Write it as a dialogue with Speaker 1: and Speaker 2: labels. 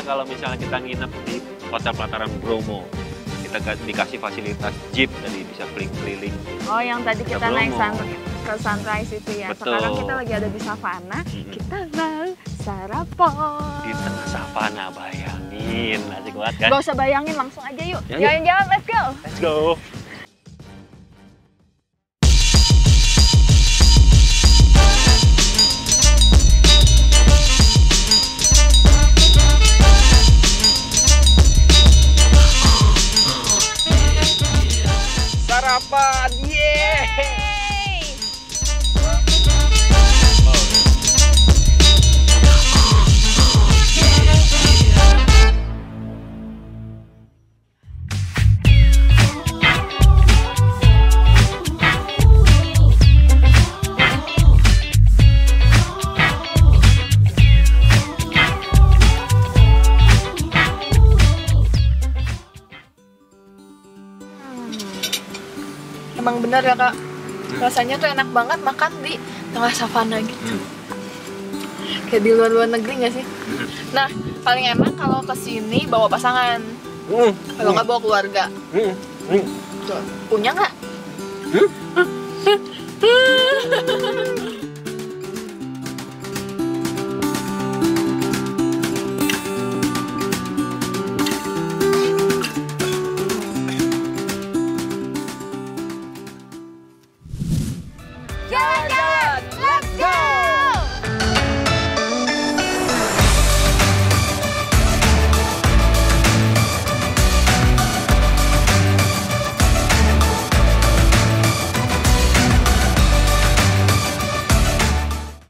Speaker 1: kalau misalnya kita nginep di hotel pelataran Bromo kita dikasih fasilitas jeep jadi bisa keliling-keliling
Speaker 2: Oh, yang tadi kita
Speaker 1: Ke
Speaker 2: naik
Speaker 1: Bromo.
Speaker 2: sun ke sunrise itu ya.
Speaker 1: Betul.
Speaker 2: Sekarang kita lagi ada di savana.
Speaker 1: Mm-mm.
Speaker 2: Kita mau sarapan.
Speaker 1: di tengah savana bayangin asik banget kan
Speaker 2: Gak usah bayangin, langsung aja yuk.
Speaker 1: Ya, yuk.
Speaker 2: Jalan-jalan, let's go.
Speaker 1: let's go sarapan yeay
Speaker 2: Emang bener ya kak, rasanya tuh enak banget makan di tengah savana gitu. Kayak di luar-luar negeri gak sih? Nah, paling enak kalau ke sini bawa pasangan,
Speaker 1: Hmm,
Speaker 2: kalau nggak bawa keluarga.
Speaker 1: hmm, hmm.
Speaker 2: Tuh, punya nggak?
Speaker 1: Hmm?